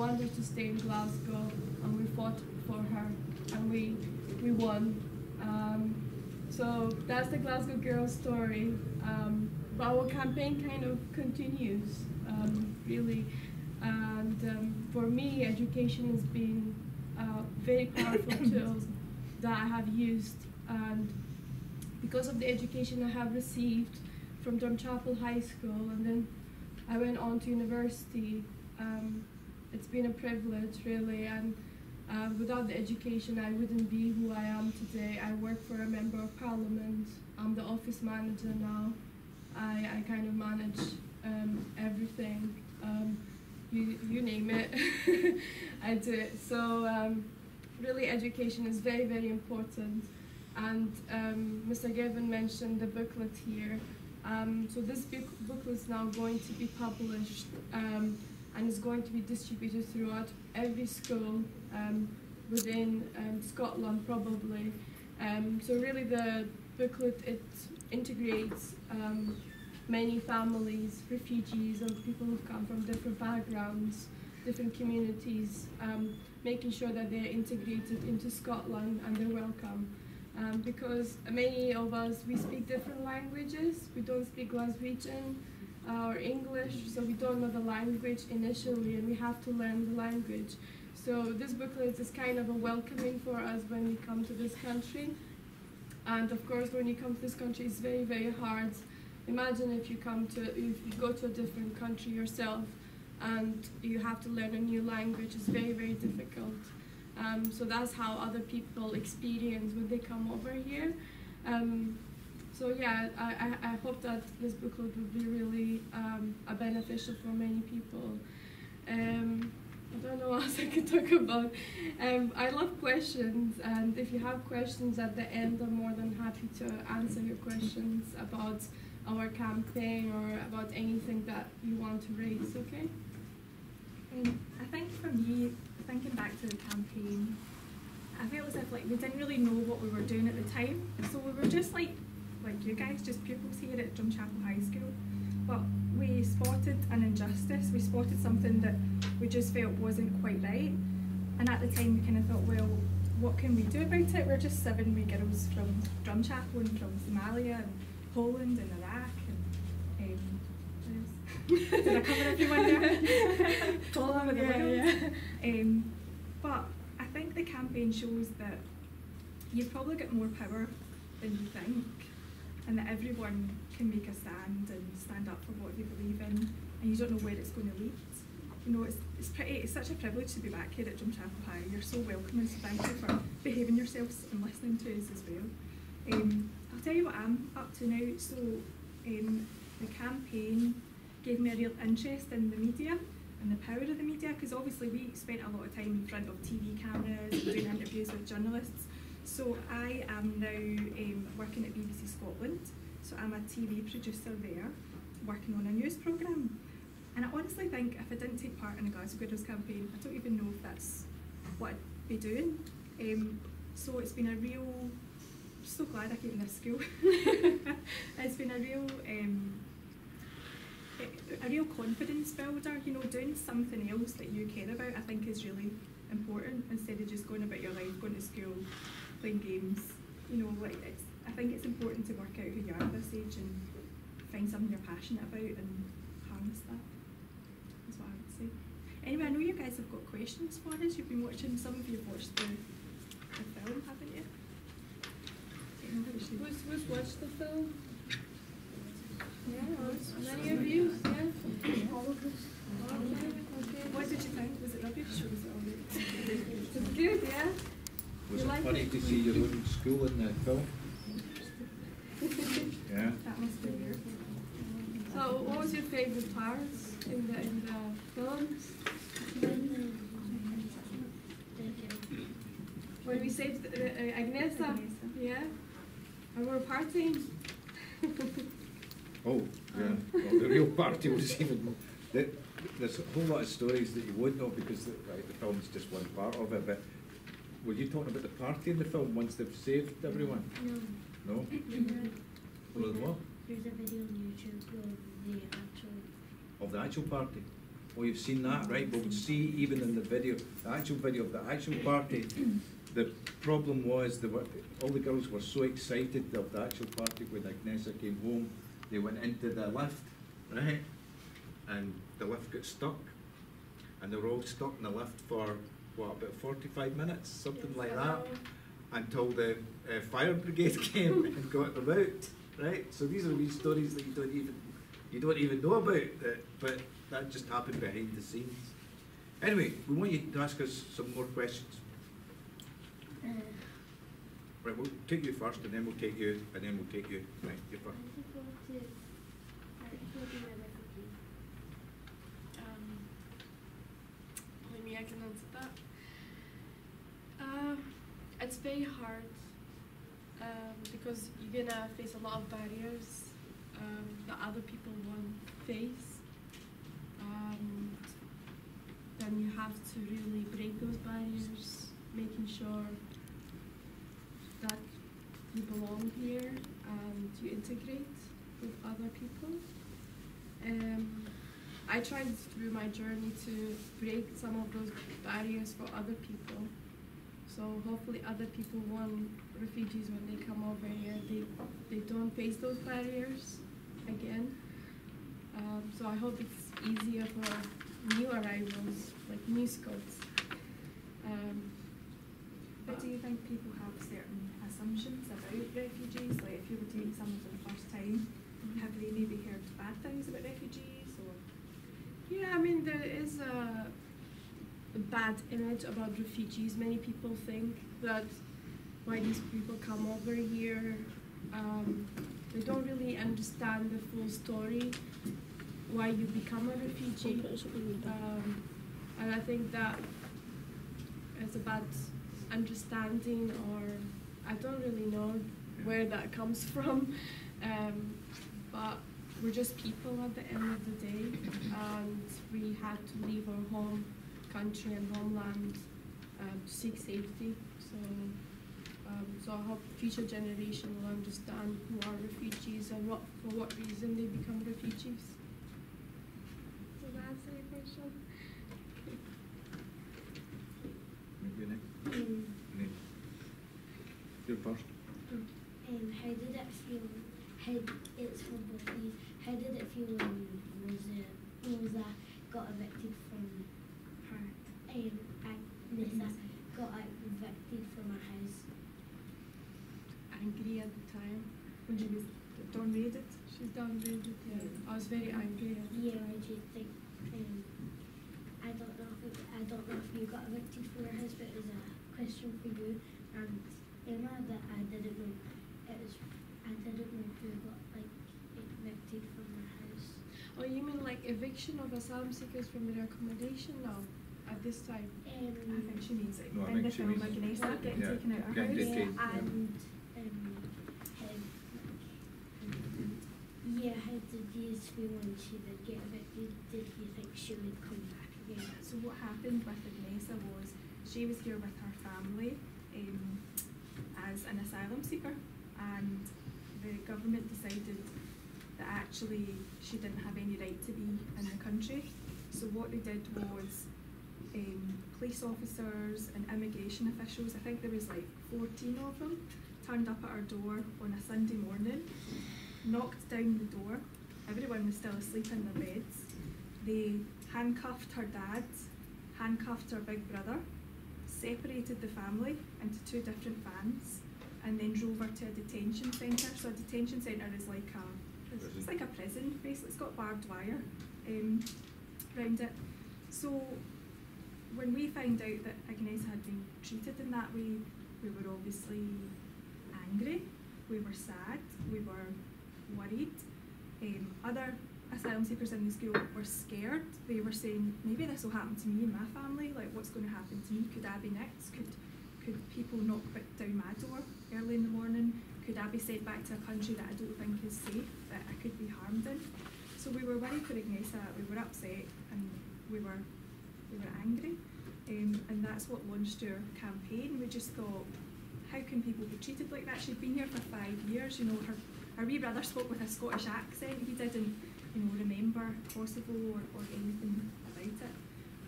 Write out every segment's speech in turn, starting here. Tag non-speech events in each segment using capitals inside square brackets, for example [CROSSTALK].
wanted to stay in Glasgow, and we fought for her, and we we won. Um, so that's the Glasgow Girls story. Um, but our campaign kind of continues, um, really. And um, for me, education has been a very powerful [COUGHS] tool that I have used. And because of the education I have received from Drumchapel High School, and then I went on to university, um, it's been a privilege, really. And uh, without the education, I wouldn't be who I am today. I work for a member of parliament. I'm the office manager now. I, I kind of manage um, everything. Um, you, you name it, [LAUGHS] I do it. So um, really education is very, very important. And um, Mr. Girvan mentioned the booklet here. Um, so this book, booklet is now going to be published um, and is going to be distributed throughout every school um, within um, Scotland probably. Um, so really the booklet, it integrates um, many families, refugees and people who've come from different backgrounds, different communities, um, making sure that they're integrated into Scotland and they're welcome. Um, because many of us, we speak different languages, we don't speak Glaswegian, or English, so we don't know the language initially and we have to learn the language. So this booklet is kind of a welcoming for us when we come to this country. And of course, when you come to this country, it's very, very hard. Imagine if you come to, if you go to a different country yourself and you have to learn a new language, it's very, very difficult. Um, so that's how other people experience when they come over here. Um, so yeah, I, I, hope that this booklet will be really um, a beneficial for many people. Um, I don't know [LAUGHS] what else I can talk about. Um, I love questions, and if you have questions at the end, I'm more than happy to answer your questions about our campaign or about anything that you want to raise, okay? Um, I think for me, thinking back to the campaign, I feel as if like we didn't really know what we were doing at the time, so we were just like like you guys, just pupils here at Drumchapel High School. But we spotted an injustice, we spotted something that we just felt wasn't quite right. And at the time we kind of thought, well, what can we do about it? We're just seven wee girls from Drumchapel and from Somalia and Poland and Iraq and um, [LAUGHS] did I cover everyone there? Over the world. Yeah. Um, but I think the campaign shows that you've probably got more power than you think and that everyone can make a stand and stand up for what they believe in, and you don't know where it's going to lead. You know, it's, it's pretty, it's such a privilege to be back here at Drumchapel High. You're so welcome and so thank you for behaving yourselves and listening to us as well. Um, I'll tell you what I'm up to now. So, um, the campaign gave me a real interest in the media and the power of the media because obviously we spent a lot of time in front of TV cameras doing interviews with journalists so I am now um, working at BBC Scotland. So I'm a TV producer there, working on a news programme. And I honestly think if I didn't take part in the Glasgow Girls campaign, I don't even know if that's what I'd be doing. Um, so it's been a real, I'm so glad I came to this school. [LAUGHS] it's been a real, um, a real confidence builder, you know, doing something else that you care about I think is really important instead of just going about your life, going to school, playing games. You know, like it's, I think it's important to work out who you are at this age and find something you're passionate about and harness that. That's what I would say. Anyway, I know you guys have got questions for us. You've been watching, some of you have watched the, the film, haven't you? Who's, who's watched the film? Yeah, many of you, yeah. All of us. Okay. What did you think? Was it rubbish or was it alright? [LAUGHS] It's good, yeah. Was it funny to see your own school in the film? Yeah. That must be weird. So, what was your favorite parts in the in the films? When we saved uh, uh, Agnesa, Agnesa. yeah, and we were partying. Oh, yeah. Well, the real party was [LAUGHS] even more. The, there's a whole lot of stories that you won't know because the, right, the film's just one part of it. But were you talking about the party in the film once they've saved everyone? No. No. Well, what? There's a video on YouTube of the actual. Of the actual party? Oh, you've seen that, right? But we see, even in the video, the actual video of the actual party, [CLEARS THROAT] the problem was, they were, all the girls were so excited of the actual party when Agnesa came home, they went into the lift, right? And the lift got stuck, and they were all stuck in the lift for, what, about forty-five minutes, something like that? Until the uh, fire brigade [LAUGHS] came and got them out, right? So these are these stories that you don't even, you don't even know about, that, but that just happened behind the scenes. Anyway, we want you to ask us some more questions. Uh, Right, we'll take you first, and then we'll take you, and then we'll take you, right, you first. just want to, I just want to be a refugee. Um, I can answer Uh, it's very hard um, because you're gonna face a lot of barriers um, that other people won't face. Um, then you have to really break those barriers, making sure that you belong here and you integrate with other people. Um, I tried through my journey to break some of those barriers for other people. So hopefully other people want refugees when they come over here, they they don't face those barriers again. Um, so I hope it's easier for new arrivals, like new Scots. Um, But do you think people have certain assumptions about refugees? Like if you were meet someone for the first time, have they maybe heard bad things about refugees or? Yeah, I mean there is a, a bad image about refugees. Many people think that why these people come over here, um, they don't really understand the full story, why you become a refugee. Um, and I think that it's about understanding, or I don't really know where that comes from. Um, but we're just people at the end of the day, and we had to leave our home country and homeland um, to seek safety. So, um, so I hope future generation will understand who are refugees and what for what reason they become refugees. Does that answer your question? Maybe next, Um, next. You first. um, how did it feel? How it's for both of you. How did it feel when Rosa, Rosa got evicted from her? Agnes got evicted from her house. Angry at the time. When she was downgraded? She's downgraded. Yeah, I was very angry. Yeah, I do think. Um, I don't know if I don't know if you got evicted from your house, but it was a question for you and Emma that I didn't know. It was I didn't know who got like evicted from their house. Oh, you mean like eviction of asylum seekers from their accommodation now at this time? Um, I think she means it No, I in think the she film means- like Vanessa getting Yeah, taken out of her getting house. yeah, detained, yeah. and um, how, yeah, how did you feel when she did get evicted? Did you think she would come back again? So what happened with Agnesa was she was here with her family um, as an asylum seeker and the government decided that actually she didn't have any right to be in the country. So what they did was um, police officers and immigration officials, I think there was like 14 of them, turned up at our door on a Sunday morning, knocked down the door. Everyone was still asleep in their beds. They handcuffed her dad, handcuffed her big brother, separated the family into two different vans, and then drove her to a detention centre. So a detention centre is like a it's, it's like a prison basically. It's got barbed wire um, around it. So when we found out that Agnes had been treated in that way, we were obviously angry. We were sad. We were worried. Um, other asylum seekers in the school were scared. They were saying, maybe this will happen to me and my family. Like, what's going to happen to me? Could I be next? Could could people knock down my door early in the morning? Could I be sent back to a country that I don't think is safe, that I could be harmed in? So we were worried for Agnesa, we were upset, and we were we were angry. Um, and that's what launched our campaign. We just thought, how can people be treated like that? She'd been here for five years. You know, her her wee brother spoke with a Scottish accent. He didn't, you know, remember Kosovo or, or anything about it.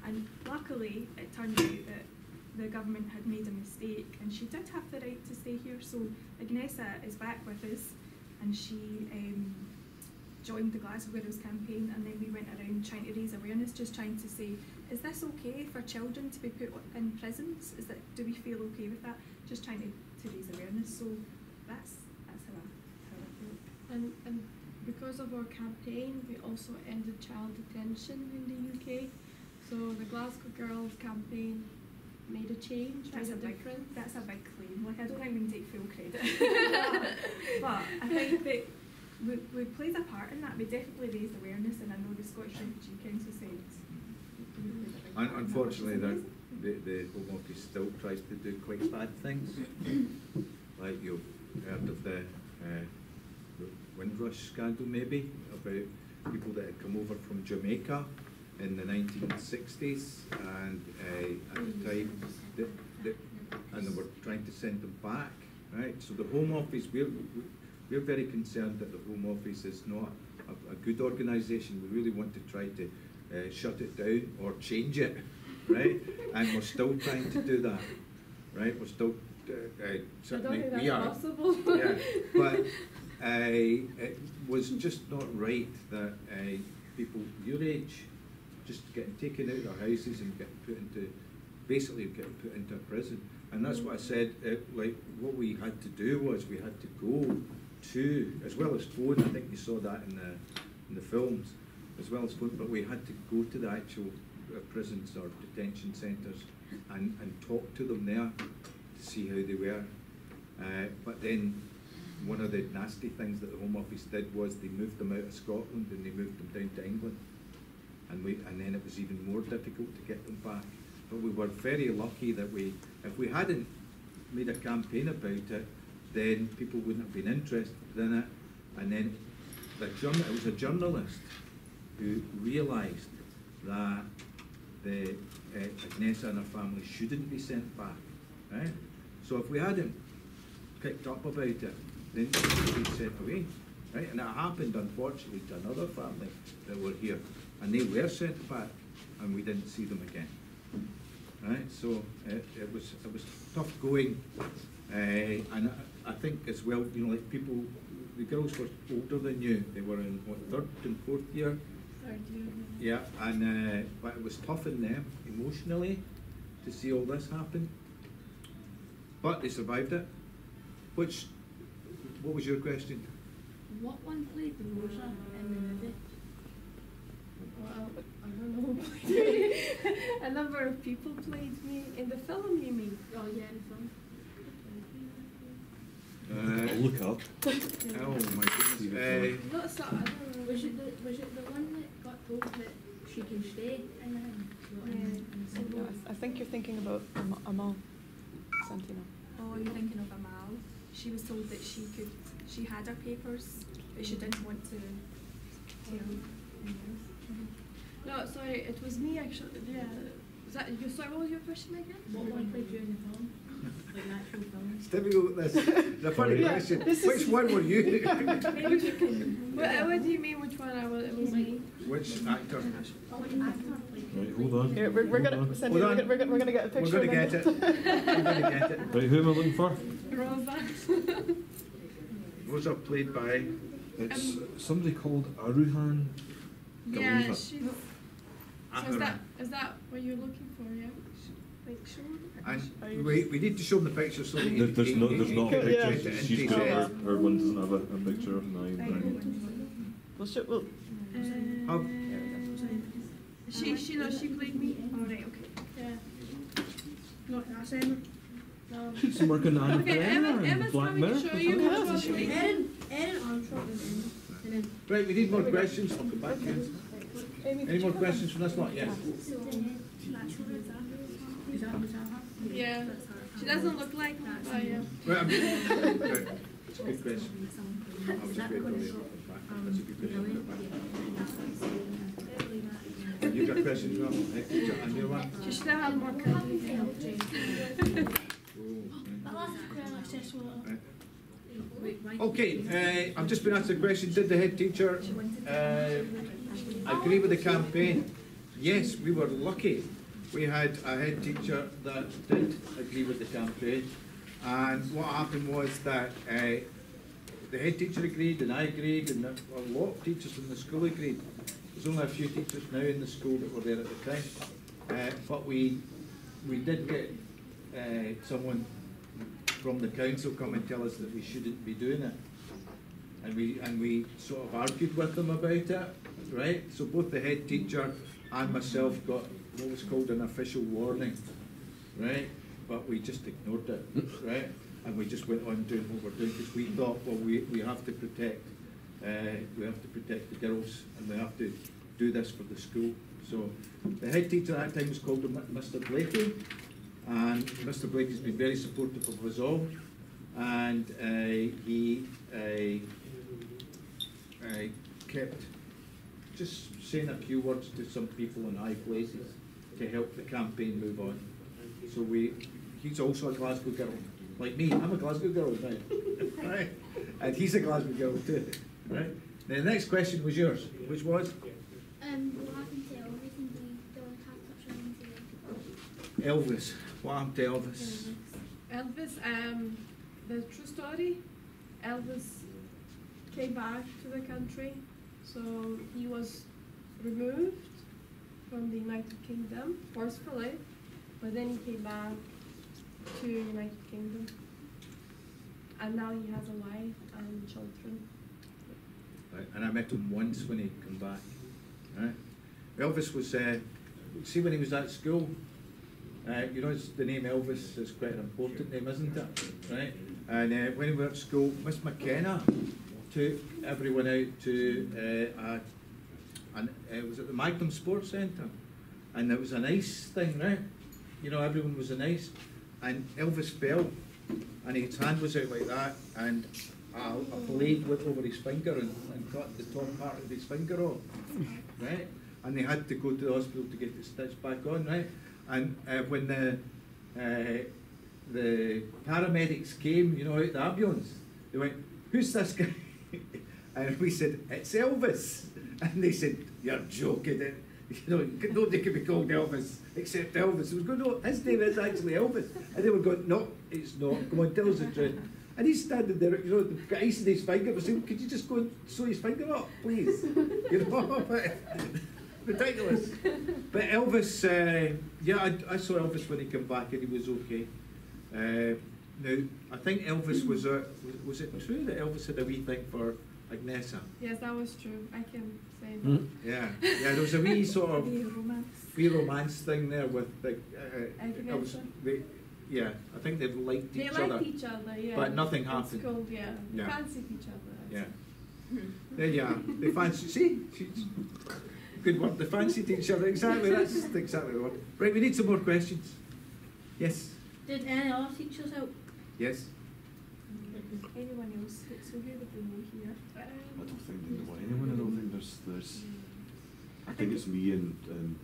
And luckily, it turned out that the government had made a mistake and she did have the right to stay here. So Agnesa is back with us and she um, joined the Glasgow Widows campaign and then we went around trying to raise awareness, just trying to say, is this okay for children to be put in prisons? Is that do we feel okay with that? Just trying to, to raise awareness. So that's that's how I, how I feel. And, and because of our campaign, we also ended child detention in the UK. So the Glasgow Girls campaign made a change, That's made a a big difference. That's a big claim. Like I don't think we can take full credit, [LAUGHS] [LAUGHS] but I think that we, we played a part in that. We definitely raised awareness, and I know the Scottish Refugee Council said. we played a big part Un- Unfortunately, the, the, the Home Office still tries to do quite bad things. Like you've heard of the, uh, the Windrush scandal maybe, about people that had come over from Jamaica in the nineteen sixties and, uh, at the time, that, that, and they were trying to send them back, right? So the Home Office, we're, we're very concerned that the Home Office is not a, a good organisation. We really want to try to uh, shut it down or change it, right? And we're still trying to do that, right? We're still, uh, uh, certainly, we are. possible. Yeah, but [LAUGHS] uh, it was just not right that uh, people your age just getting taken out of their houses and getting put into, basically getting put into a prison. And that's what I said, uh, like, what we had to do was we had to go to, as well as phone, I think you saw that in the, in the films, as well as phone, but we had to go to the actual uh, prisons or detention centres and, and talk to them there to see how they were. Uh, but then one of the nasty things that the Home Office did was they moved them out of Scotland and they moved them down to England. And we, and then it was even more difficult to get them back. But we were very lucky that we, if we hadn't made a campaign about it, then people wouldn't have been interested in it. And then the it was a journalist who realised that the uh, Agnesa and her family shouldn't be sent back, right? So if we hadn't picked up about it, then they would be sent away, right? And it happened unfortunately to another family that were here, and they were sent back, and we didn't see them again, right? So it, it was it was tough going, uh, and I, I think as well, you know, like people, the girls were older than you. They were in what third and fourth year. Third year. Yeah, and uh, but it was tough on them emotionally to see all this happen. But they survived it. Which, what was your question? What one played Rosa in the movie? Well, I don't know who played me. A number of people played me in the film, you mean? Oh yeah, in the film. Uh, Look up. [LAUGHS] oh my goodness. Uh, Not so, I don't know. Was it the was it the one that got told that she can stay in the in, in No. I th- I think you're thinking about Am- Amal Santino. Oh, you're thinking of Amal. She was told that she could, she had her papers, but she didn't want to tell anyone. Mm-hmm. No, sorry, it was me actually. Yeah. Is that you? Sorry, what was your question again? What one played you in the film? Like the it's difficult this. The funny Yeah, question. Which one were you? [LAUGHS] Maybe. What, uh, what do you mean? Which one? I was. It was me. Which actor? What actor played you? Right, hold on. Here, we're, we're Hold gonna, on. Cindy, Hold we're on. gonna, we're gonna, we're gonna get a picture. We're picture. gonna get then- it. We're gonna get it. Right, who am I looking for? Rosa. Those are played by. It's um, somebody called Aruhan. yeah, Khalifa. she's. So is that is that what you're looking for? Yeah. Like, sure. And we, we need to show them the picture so that There- There's you- no, there's you not a picture. put it She's into got her, her one doesn't have a, a picture. Nine, nine. We'll show, we'll, How- She she no she played me. All right, okay. Yeah. Not that's Emma. No. She's been working on Okay, Emma, Emma's Black coming to Mirror. show you Okay, which that's one a to. Erin Erin Armstrong is Emma. Right, we need more questions. I'll come back to you. Any more questions from this lot? Yes. is that was that her? Yeah. She doesn't look like me, but yeah. Right, I'm right. It's a good question. I was just waiting for you to come back. That's a good question. You got questions, Rob? Hey, And you what? She should have had more courage. Okay, uh, I've just been asked a question. Did the head teacher uh, agree with the campaign? Yes, we were lucky we had a head teacher that did agree with the campaign. And what happened was that uh, the head teacher agreed, and I agreed, and a lot of teachers in the school agreed. There's only a few teachers now in the school that were there at the time. Uh, but we, we did get uh, someone from the council come and tell us that we shouldn't be doing it. And we, and we sort of argued with them about it, right? So both the head teacher and myself got what was called an official warning, right? But we just ignored it, [LAUGHS] right? And we just went on doing what we're doing because we thought, well, we, we have to protect, uh, we have to protect the girls and we have to do this for the school. So the head teacher at that time was called Mr. Blakey, and Mr. Blakey's been very supportive of us all, and uh, he uh, uh, kept just saying a few words to some people in high places to help the campaign move on. So we, he's also a Glasgow girl, like me. I'm a Glasgow girl, right? right? And he's a Glasgow girl too, right? Now, the next question was yours, which was Um, what happened to Elvis and we don't have touch on him today? Elvis. What happened to Elvis? Elvis, um, the true story, Elvis came back to the country, so he was removed from the United Kingdom forcefully, but then he came back to the United Kingdom. And now he has a wife and children. Right, and I met him once when he come back. Right? Elvis was, uh, see when he was at school, uh, you know the name Elvis is quite an important name, isn't it? Right? And uh, when we were at school, Miss McKenna took everyone out to, uh, a, an, uh, it was at the Magnum Sports Centre, and it was a nice thing, right? You know, everyone was nice, and Elvis fell, and his hand was out like that, and a, a blade went over his finger and, and cut the top part of his finger off, right? And they had to go to the hospital to get it stitched back on, right? And uh, when the uh, the paramedics came, you know, out the ambulance, they went, "Who's this guy?" [LAUGHS] and we said, "It's Elvis." And they said, "You're joking." [LAUGHS] You know, nobody could be called Elvis except Elvis. It was going, no, his name is actually Elvis. And they were going, no, it's not. Come on, tell us the truth. And he's standing there, you know, got ice in his finger. We're saying, could you just go and sew his finger up, please? [LAUGHS] You know, [LAUGHS] ridiculous. But Elvis, uh, yeah, I, I saw Elvis when he came back and he was okay. Uh, now, I think Elvis [CLEARS THROAT] was a, was, was it true that Elvis had a wee thing for Agnesa? Yes, that was true. I can say. Hmm? Yeah, yeah, there was a wee [LAUGHS] sort of The romance. wee romance thing there with like, uh, Agnesa? Elvis. They, yeah, I think they've liked They each liked other. each other, yeah. But nothing In happened. school, yeah. Yeah. Fancied each other. Yeah. There you are. They fancy. See, she's good word. They fancied each other. Exactly. That's exactly the word. Right. We need some more questions. Yes. Did any other teachers help? Yes. Anyone else? Who- So who would we know here? I don't think they know anyone. I don't think there's there's. I think it's me and, and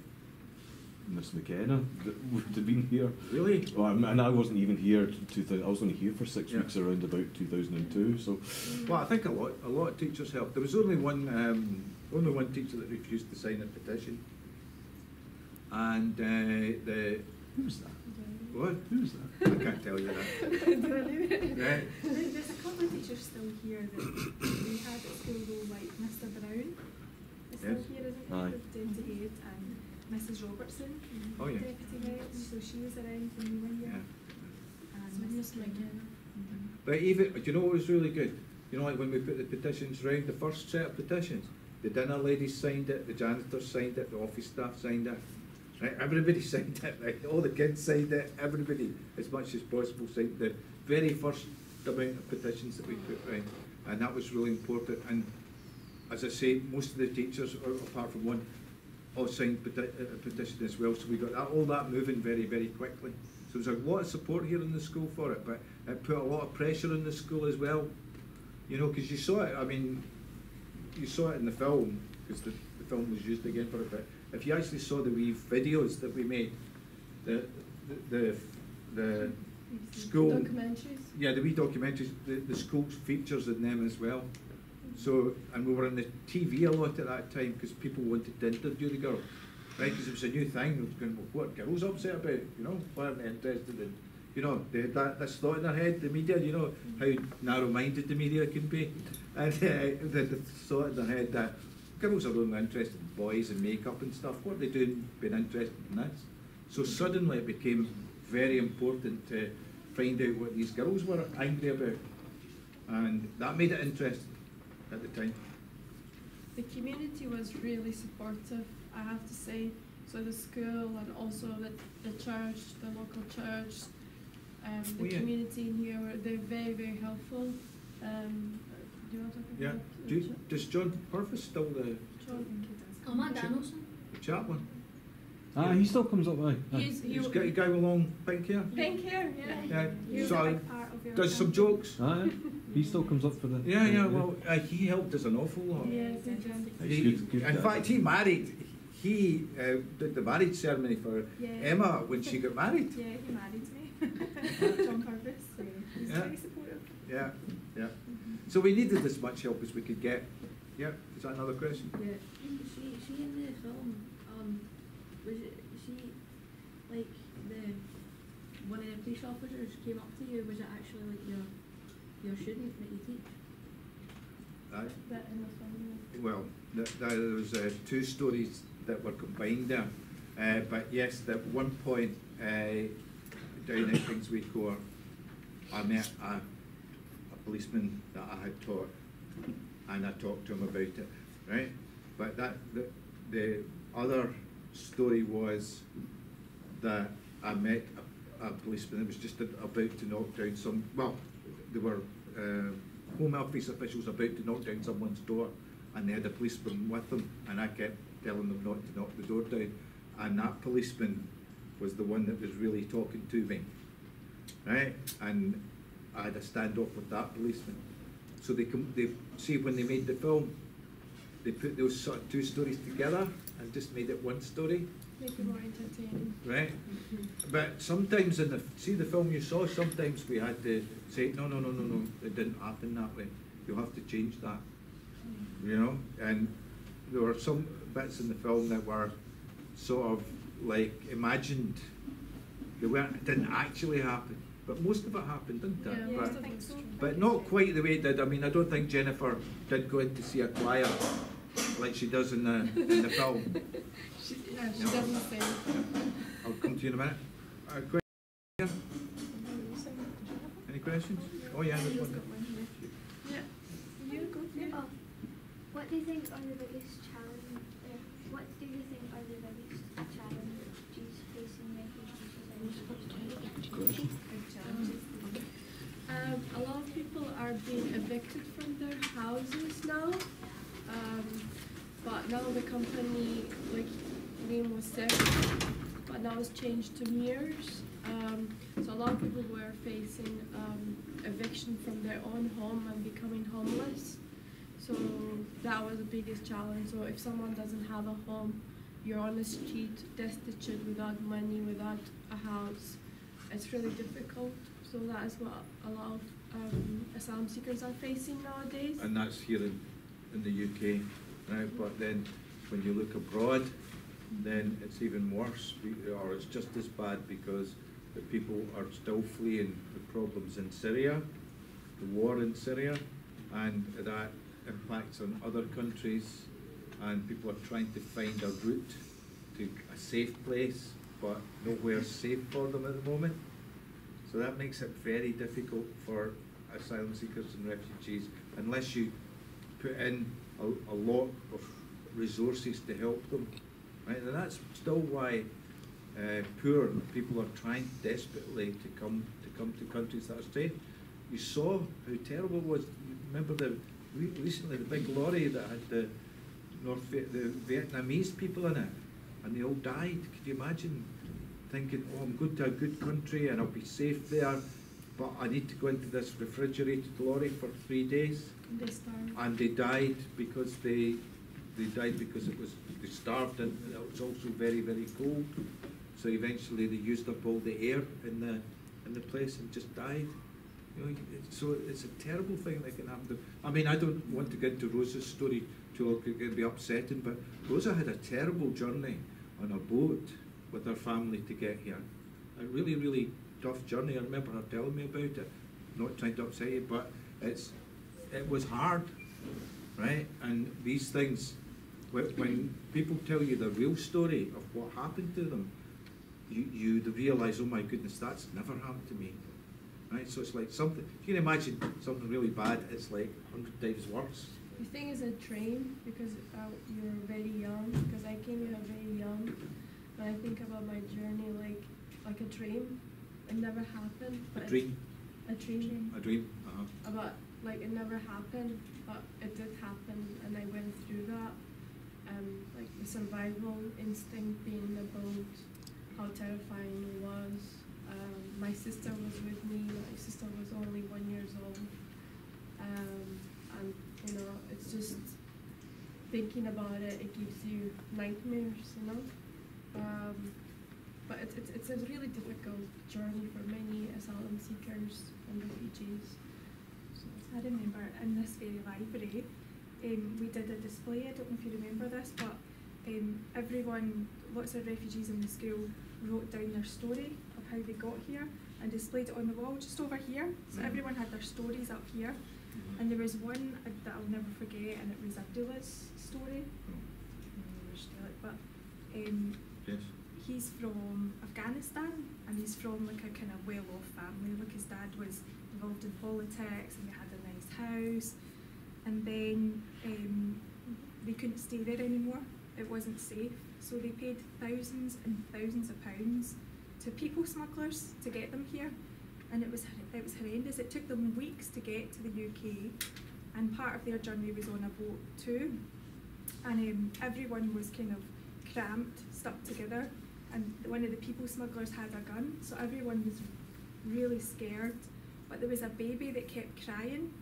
Miss McKenna that [LAUGHS] would have been here. Really? Well, I'm- and I wasn't even here. To, two I was only here for six Yeah. weeks around about 2002. So Well, I think a lot. A lot of teachers helped. There was only one. Um, only one teacher that refused to sign a petition. And uh, the who's that? what? Who's that? I can't tell you that. Do I leave it? Right. There's a couple of teachers still here that we had at school though, like Mr Brown is still Yes. here, isn't he? Aye. The deputy head and Mrs Robertson, Oh, yeah. deputy head, so she was around when we were here. Yeah. And Miss Mrs. Mhm. But even, do you know what was really good? You know, like when we put the petitions round, the first set of petitions, the dinner ladies signed it, the janitors signed it, the office staff signed it. Right, everybody [LAUGHS] signed it, right? All the kids signed it, everybody, as much as possible, signed the very first amount of petitions that we put round. And that was really important. And as I say, most of the teachers, apart from one, all signed peti- uh, petition as well. So we got that, all that moving very, very quickly. So there's a lot of support here in the school for it, but it put a lot of pressure on the school as well. You know, because you saw it, I mean, you saw it in the film, because the, the film was used again for it, but if you actually saw the wee videos that we made, the, the, the, the school, Documentaries. yeah, the wee documentaries, the, the school's features in them as well. So, and we were on the TV a lot at that time because people wanted to interview the girl. right? Because it was a new thing. It was going, well, what girls upset about? You know, why aren't they interested in? You know, they had that this thought in their head. The media, you know, how narrow-minded the media can be, [LAUGHS] and uh, the thought in their head that girls are only interested in boys and makeup and stuff. What are they doing being interested in this? So suddenly it became very important to find out what these girls were angry about, and that made it interesting at the time. The community was really supportive, I have to say. So the school and also the, the church, the local church, um, the Oh, yeah. community in here, were they're very, very helpful. Um, do you want to talk Yeah. about the Do you, cha- does John Purvis still the, John? Oh, Matt Danielson. the chaplain? Ah, he still comes up, aye. aye. He's, he, He's got a guy with long pink hair. pink hair, yeah. Yeah. He So a big part of your does some jokes. Ah, yeah. [LAUGHS] He still comes up for the. Yeah, yeah. Well, uh, he helped us an awful lot. Yes, he did. He- good- good in guy. fact, he married. He uh, did the marriage ceremony for Yeah. Emma when she got married. Yeah, he married me. [LAUGHS] John Purvis. So he's Yeah. very supportive. Yeah, yeah. So we needed as much help as we could get. Yeah. Is that another question? Yeah. She, she in the film, um, was it, she, like, the, one of the police officers came up to you, was it actually like your, your student that you teach? Aye. That in the film, Well, th- there was uh, two stories that were combined there. Uh, but yes, at one point uh, down at Kingsway Court, I met a, a policeman that I had taught, and I talked to him about it, right? But that the, the other story was that I met a, a policeman that was just about to knock down some. Well, they were uh, Home Office officials about to knock down someone's door, and they had a policeman with them, and I kept telling them not to knock the door down, and that policeman was the one that was really talking to me, right? And I had a standoff with that policeman. So they come, they see when they made the film, they put those sort of two stories together and just made it one story, make it more entertaining. right? But sometimes in the see the film you saw, sometimes we had to say no, no, no, no, no, it didn't happen that way. You'll have to change that, you know. And there were some bits in the film that were sort of like imagined. They weren't, it didn't actually happen, but most of it happened, didn't it? Yeah, but, most of so. but not quite the way it did. I mean, I don't think Jennifer did go in to see a choir like she does in the in the film. [LAUGHS] She, yeah, she No. doesn't say. I'll come to you in a minute. Uh, que- Any questions? Oh, yeah, there's one. Yeah, you go. Yeah. Oh, what do you think are the biggest challenge? Uh, what do you think are the biggest challenges facing refugees? Um, a lot of people are being evicted from their houses now. Um, but now the company, like, name was Six, but now it's changed to Mears. Um, so a lot of people were facing um, eviction from their own home and becoming homeless. So that was the biggest challenge. So if someone doesn't have a home, you're on the street, destitute, without money, without a house. It's really difficult. So that is what a lot of um, asylum seekers are facing nowadays. And that's here in, in the UK? But then when you look abroad, then it's even worse, or it's just as bad because the people are still fleeing the problems in Syria, the war in Syria, and that impacts on other countries, and people are trying to find a route to a safe place, but nowhere safe for them at the moment. So that makes it very difficult for asylum seekers and refugees unless you put in a, a lot of resources to help them. Right? And that's still why uh, poor people are trying desperately to come to come to countries that are safe. You saw how terrible it was. Remember the re- recently the big lorry that had the North the Vietnamese people in it, and they all died. Could you imagine thinking, oh, I'm going to a good country and I'll be safe there, but I need to go into this refrigerated lorry for three days, They starve. and they died because they they died because it was they starved and it was also very very cold. So eventually they used up all the air in the in the place and just died. You know, so it's a terrible thing that can happen. I mean, I don't want to get into Rosa's story too, it be upsetting, but Rosa had a terrible journey on a boat with her family to get here. A really, really tough journey. I remember her telling me about it. Not trying to upset you, but it's it was hard, right? And these things, when, people tell you the real story of what happened to them, you you realise, oh my goodness, that's never happened to me, right? So it's like something. If you can imagine something really bad, it's like hundred times worse. The thing is a train because uh, you're very young. Because I came here very young. When I think about my journey, like like a dream, it never happened. But it- dream, A dream. a dream. Uh-huh. About like it never happened, but it did happen, and I went through that. Um, like the survival instinct being the boat, how terrifying it was. Um, my sister was with me. My sister was only one years old. Um, and you know, it's just thinking about it. It gives you nightmares, you know. Um, but it's, it's, it's a really difficult journey for many asylum seekers and refugees. So, I remember in this very library, um, we did a display. I don't know if you remember this, but um, everyone, lots of refugees in the school, wrote down their story of how they got here and displayed it on the wall just over here. So Mhm. everyone had their stories up here. And there was one uh, that I'll never forget, and it was Abdullah's story. I don't remember but um, Yes. He's from Afghanistan and he's from like a kind of well-off family. Like his dad was involved in politics and they had a nice house, and then um, they couldn't stay there anymore. It wasn't safe, so they paid thousands and thousands of pounds to people smugglers to get them here, and it was it was horrendous. It took them weeks to get to the UK, and part of their journey was on a boat too, and um, everyone was kind of cramped, stuck together, and one of the people smugglers had a gun, so everyone was really scared. But there was a baby that kept crying,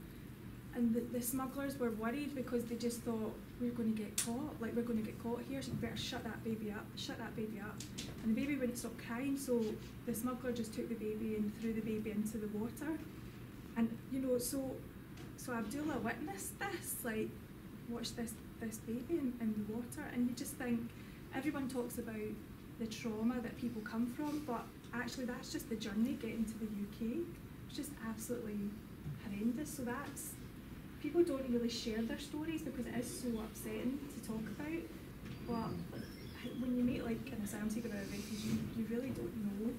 and the, the smugglers were worried because they just thought we're going to get caught, like we're going to get caught here. So you better shut that baby up, shut that baby up. And the baby wouldn't stop crying, so the smuggler just took the baby and threw the baby into the water. And you know, so so Abdullah witnessed this, like watched this this baby in, in the water, and you just think everyone talks about the trauma that people come from, but actually that's just the journey getting to the UK. It's just absolutely horrendous. So that's people don't really share their stories because it is so upsetting to talk about. But when you meet like an asylum seeker or a refugee, you really don't know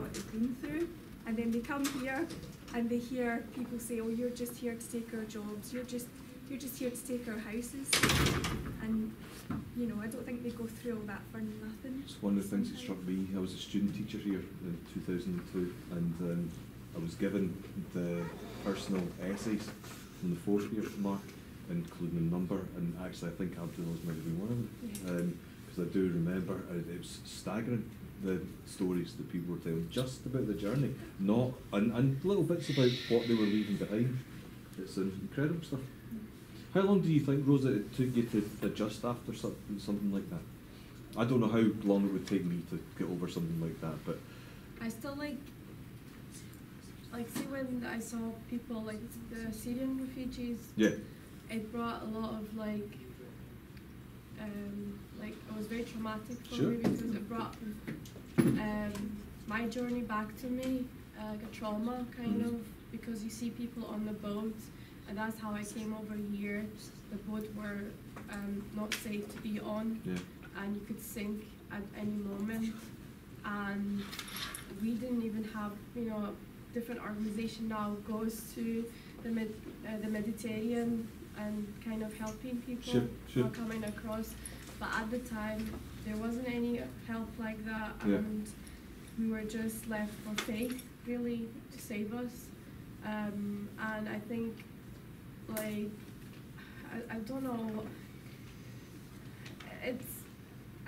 what they've been through. And then they come here and they hear people say, "Oh, you're just here to take our jobs. You're just you're just here to take our houses." And you know, I don't think they go through all that for nothing. It's one of the things that struck me. I was a student teacher here in 2002, and um, I was given the personal essays from the fourth year mark, including a number, and actually I think Abdullah's might have been one of Yeah. them, because I do remember uh, it was staggering the stories that people were telling just about the journey, not and, and little bits about what they were leaving behind. It's um, incredible stuff. How long do you think, Rosa, it took you to adjust after something, something like that? I don't know how long it would take me to get over something like that, but I still like, like, see when I saw people like the Syrian refugees, yeah, it brought a lot of like, um, like it was very traumatic for Sure. me because it brought um, my journey back to me, uh, like a trauma kind Mhm. of, because you see people on the boat, and that's how I came over here. The boat were um, not safe to be on yeah, and you could sink at any moment. And we didn't even have, you know, different organization now goes to the Med- uh, the Mediterranean and kind of helping people Sure, sure. coming across. But at the time, there wasn't any help like that, Yeah. and we were just left for faith, really, to save us. Um, and I think, like, I, I don't know it's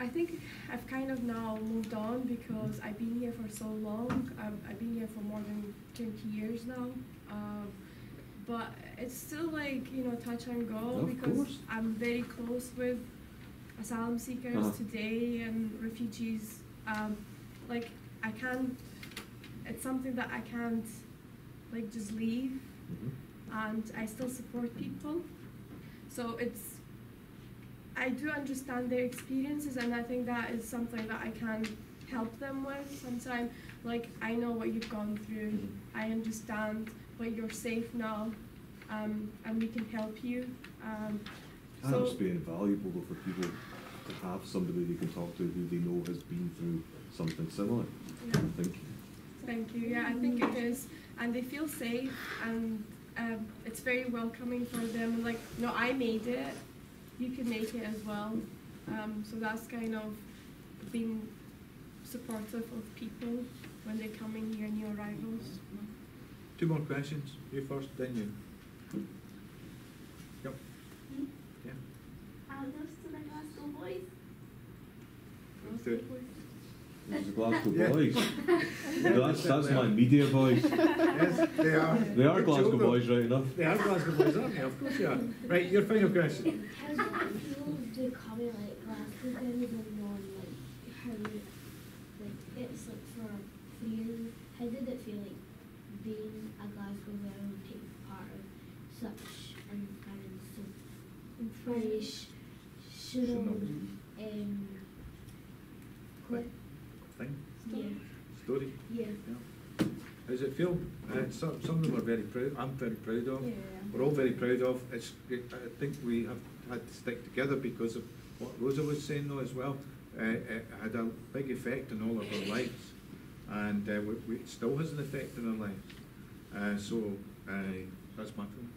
I think I've kind of now moved on because I've been here for so long. I've, I've been here for more than 20 years now. Um, but it's still like, you know, touch and go Of because course. I'm very close with asylum seekers Uh-huh. today and refugees. Um, like, I can't, it's something that I can't, like, just leave mhm. And I still support people. So it's, I do understand their experiences, and I think that is something that I can help them with. Sometimes, like I know what you've gone through. I understand, but you're safe now, um, and we can help you. Um, And so it's be invaluable though for people to have somebody they can talk to who they know has been through something similar. yeah. I think. Thank you. Yeah, I think it is, and they feel safe, and um, it's very welcoming for them. Like, no, I made it. You can make it as well. Um, so that's kind of being supportive of people when they're coming here, new arrivals. Two more questions. You first, then you. Yep. Yeah. I'll go to the Glasgow boys. Do it. There's the Glasgow Yeah. boys. [LAUGHS] Yeah, that's that's they my are. media boys. Yes, they are. They are Good Glasgow job, boys, right enough. They are Glasgow boys, aren't they? Of course they are. Right, your final question. How did it feel becoming like Glasgow girls and knowing like how like it's like for for you? How did it feel like being a Glasgow girl and taking part of such an and so inspirational um Quick. Thing, yeah story. yeah How does it feel? Uh, some, some of them are very proud. I'm very proud of. Yeah. We're all very proud of. It's. I think we have had to stick together because of what Rosa was saying though as well. Uh, it had a big effect on all of our lives, and uh, we, we, it still has an effect on our lives. Uh, so uh, that's my feeling.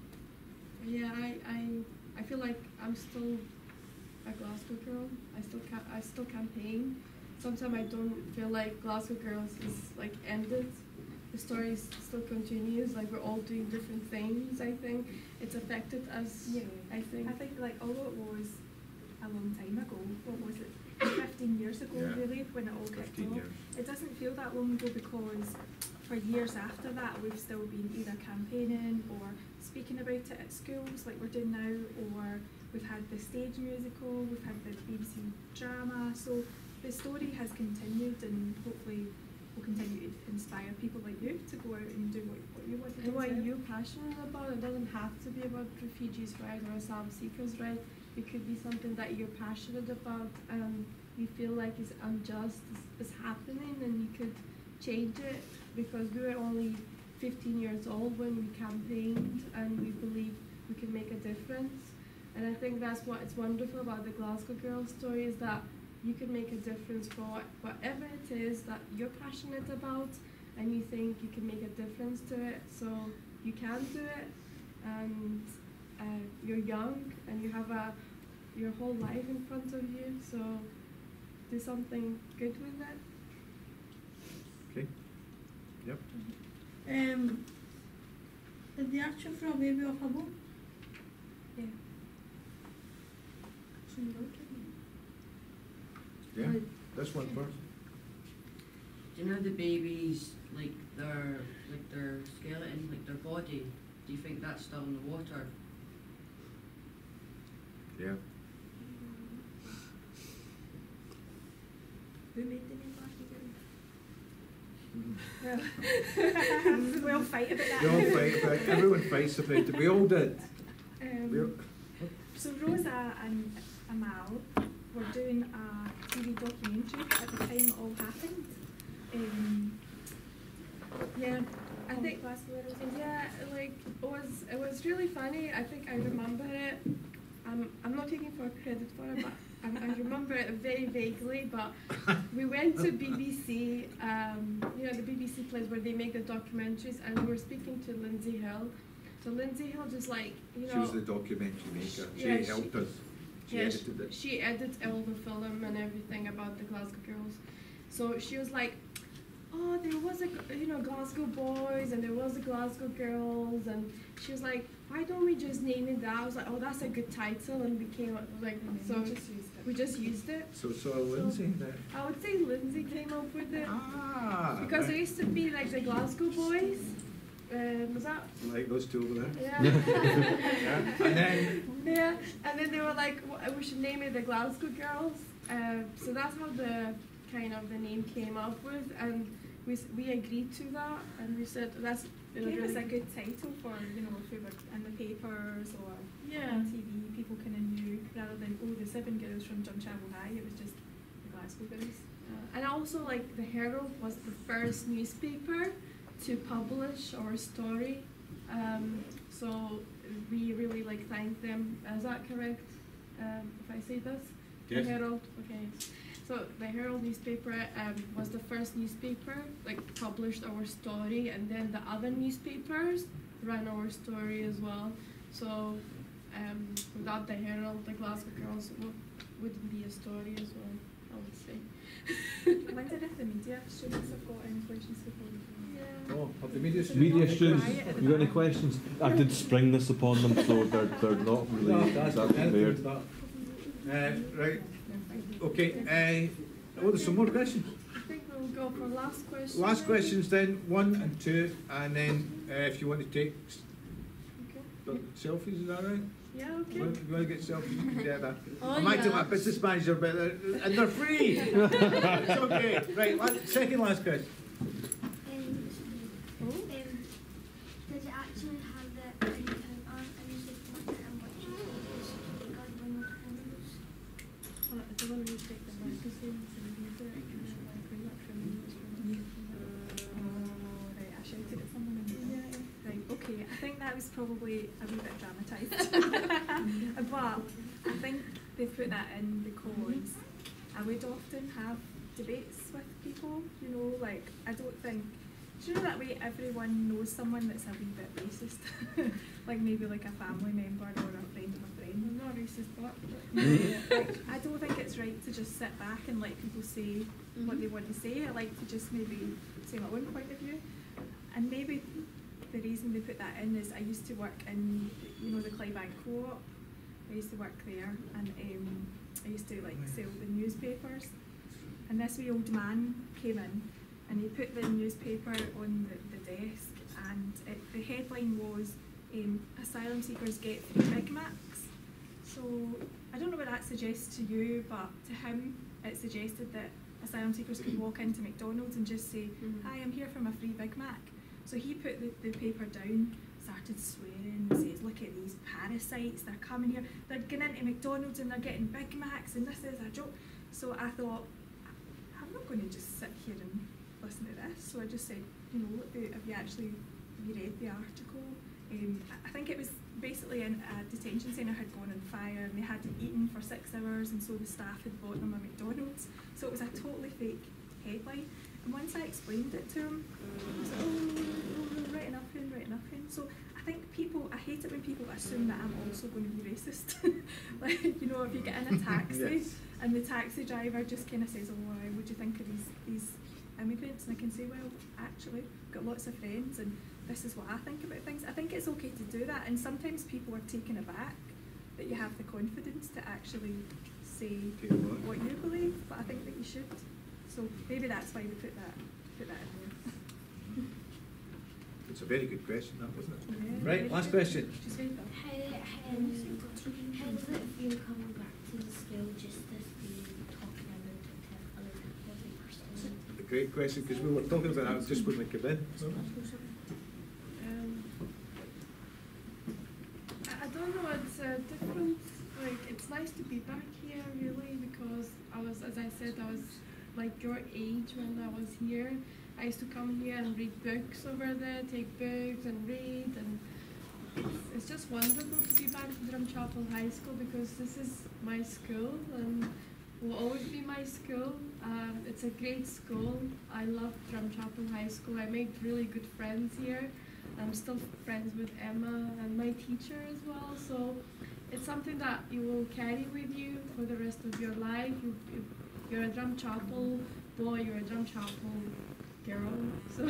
Yeah, I, I, I feel like I'm still a Glasgow girl. I still ca- I still campaign. Sometimes I don't feel like Glasgow Girls is like ended. The story still continues. Like we're all doing different things. I think it's affected us. Yeah. I think. I think like although it was a long time ago, what was it? Fifteen years ago Yeah. really when it all kicked 15 off. years. It doesn't feel that long ago because for years after that we've still been either campaigning or speaking about it at schools like we're doing now or we've had the stage musical, we've had the BBC drama. So the story has continued and hopefully will continue to inspire people like you to go out and do what, what you want to do. And what you're passionate about, it doesn't have to be about refugees' rights or asylum seekers' rights. It could be something that you're passionate about and you feel like is unjust, is, is happening, and you could change it because we were only 15 years old when we campaigned and we believe we can make a difference. And I think that's what is wonderful about the Glasgow Girls story is that you can make a difference for whatever it is that you're passionate about and you think you can make a difference to it. So you can do it and uh, you're young and you have a your whole life in front of you. So do something good with it. Okay. Yep. Um, is the action from Baby of a Book? Yeah. Yeah. This one first. Do you know the babies, like their like their skeleton, like their body? Do you think that's still in the water? Yeah. Who made the name Glasgow. Girls? we all fight about that. We all fight about it. Everyone fights about it. We all did. We all, Um, so Rosa and Amal were doing a TV documentary at the time it all happened. Um, Yeah, I on think Glasgow Little Theatre. yeah, like it was it was really funny. I think I remember it. I'm I'm not taking for credit for it, but I, I remember it very vaguely. But we went to BBC, um, you know, the BBC place where they make the documentaries, and we were speaking to Lindsay Hill. So Lindsay Hill just like you know. she was the documentary maker. She Yeah, she- helped us. She Yeah, edited it. She edited all the film and everything about the Glasgow girls. So she was like, "Oh, there was a you know Glasgow boys and there was the Glasgow girls," and she was like, "Why don't we just name it that?" I was like, "Oh, that's a good title," and we came up like so. We just used it. We just used it. So, so Lindsay there. I would say Lindsay came up with it Ah. because there right. used to be like the Glasgow boys. Um, was that? Like those two over there. Yeah. [LAUGHS] Yeah. And then Yeah, and then they were like, "W- we should name it the Glasgow Girls. Uh, so that's how the kind of the name came up with, and we we agreed to that, and we said that's It gave us really- a good title for, you know, if we were in the papers or Yeah. on TV, people kind of knew rather than oh the seven girls from Drumchapel High. It was just the Glasgow girls. Uh, and also, like the Herald was the first newspaper to publish our story, um, so we really like thank them. Is that correct? Um, if I say this, Yes. the Herald. Okay. So the Herald newspaper um, was the first newspaper like published our story, and then the other newspapers ran our story as well. So um, without the Herald, the Glasgow Girls w- wouldn't be a story as well. I would say. [LAUGHS] I wonder if the media students have got any questions before we go. Yeah. Oh, of the media Media students, you got any questions? I did spring this upon them, so they're, they're not really No, that's exactly anything there. that. Uh, right, okay, uh, oh, there's some more questions. I think we'll go for last question. Last questions then, one and two, and then uh, if you want to take Okay. selfies, is that right? Yeah. You Okay. want, you want to get selfies, you can get that. Oh, I'm acting yeah. like a business manager, but they're, and they're free. [LAUGHS] It's okay. Right, la- second last question. Um, Oh. um, does it actually have the anything on any support and what you think is God when it handles? Well, I don't want to take the magazines and read it and then like bring up from the Oh, right, I shouted at someone in the Yeah. Right, okay, I think that was probably a wee bit dramatised. [LAUGHS] [LAUGHS] but I think they put that in because I would often have debates with people, you know, like I don't think do you know that way everyone knows someone that's a wee bit racist? [LAUGHS] like maybe like a family member or a friend of a friend. I'm not racist, but. like, I don't think it's right to just sit back and let people say what mm-hmm. they want to say. I like to just maybe say my own point of view. And maybe the reason they put that in is I used to work in, you know, the Clydebank Co-op. I used to work there and um, I used to like sell the newspapers. And this wee old man came in and he put the newspaper on the, the desk and it, the headline was um, Asylum Seekers Get Free Big Macs. So I don't know what that suggests to you, but to him it suggested that asylum seekers could walk into McDonald's and just say, Mhm. "Hi, I'm here for my free Big Mac." So he put the, the paper down, started swearing, says, "Look at these parasites! They're coming here. They're getting into McDonald's and they're getting Big Macs, and this is a joke." So I thought, "I- I'm not going to just sit here and listen to this. So I just said, "You know, have you actually have you read the article?" Um, I- think it was basically a detention centre had gone on fire and they hadn't eaten for six hours and so the staff had bought them a McDonald's. So it was a totally fake headline. And once I explained it to him, he was like, oh, oh, oh, right enough in, right enough in. So I think people, I hate it when people assume that I'm also going to be racist. [LAUGHS] like, you know, if you get in a [LAUGHS] taxi Yes. and the taxi driver just kind of says, oh, what do you think of these, these immigrants? And I can say, well, actually, I've got lots of friends and this is what I think about things. I think it's okay to do that, and sometimes people are taken aback that you have the confidence to actually say Take a look. what you believe, but I think that you should. So maybe that's why we put that put that in It's a very good question, that wasn't it? Yeah, Right, last good. question. She's very good. How, um, how does it feel coming back to the school just to be talking about it to other people like personally? A great question, because we were talking about that just when we came in. Um, I, I don't know, it's uh, different. Like, it's nice to be back here, really, because I was, as I said, I was like your age when I was here. I used to come here and read books over there, take books and read, and it's, just wonderful to be back at Drumchapel High School because this is my school and will always be my school. Um, it's a great school. I love Drumchapel High School. I made really good friends here. I'm still friends with Emma and my teacher as well. So it's something that you will carry with you for the rest of your life. You, you, you're a Drumchapel boy. You're a Drumchapel girl. [LAUGHS] So,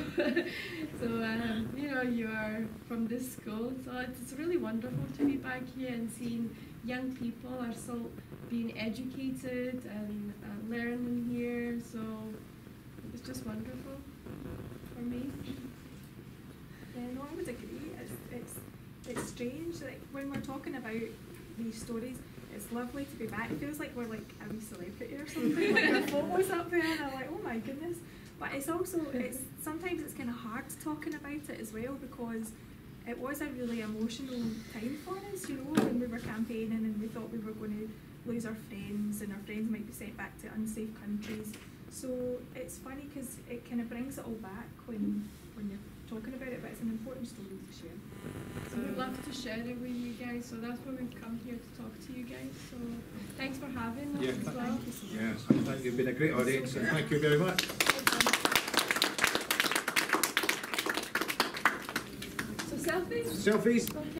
so um, you know you are from this school. So it's, it's really wonderful to be back here and seeing young people are still being educated and uh, learning here. So it's just wonderful for me. Yeah, no, I would agree. It's, it's, it's strange. Like when we're talking about these stories, it's lovely to be back. It feels like we're like a wee celebrity or something. like our [LAUGHS] photos up there, and I'm like, oh my goodness. But it's also it's sometimes it's kind of hard talking about it as well because it was a really emotional time for us, you know, when we were campaigning and we thought we were going to lose our friends and our friends might be sent back to unsafe countries. So it's funny because it kind of brings it all back when when you're talking about it, but it's an important story to share. So we'd love to share it with you guys, so that's why we've come here to talk to you guys. So thanks for having us Yeah, as thank well. Yes, thank you. You've been a great audience, and thank you very much. So selfies? Selfies? Okay.